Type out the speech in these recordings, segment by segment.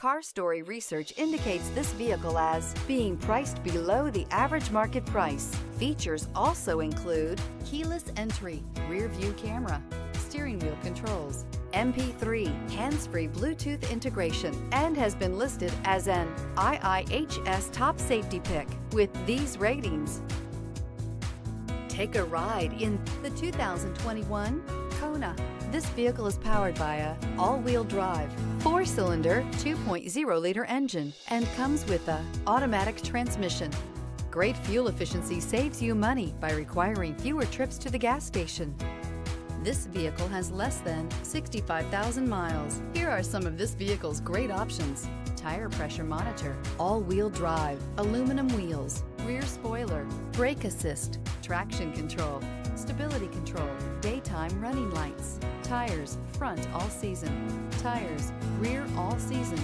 Car Story research indicates this vehicle as being priced below the average market price. Features also include keyless entry, rear view camera, steering wheel controls, MP3, hands-free Bluetooth integration, and has been listed as an IIHS top safety pick with these ratings. Take a ride in the 2021 Kona. This vehicle is powered by a all-wheel drive, four-cylinder, 2.0-liter engine and comes with a automatic transmission. Great fuel efficiency saves you money by requiring fewer trips to the gas station. This vehicle has less than 65,000 miles. Here are some of this vehicle's great options. Tire pressure monitor, all-wheel drive, aluminum wheels, rear spoiler, brake assist, traction control, stability control, daytime running lights, tires, front all season, tires, rear all season.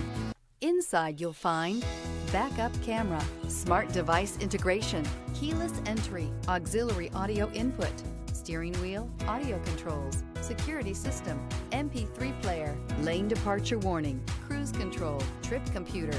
Inside you'll find backup camera, smart device integration, keyless entry, auxiliary audio input, steering wheel, audio controls, security system, MP3 player, lane departure warning, cruise control, trip computer,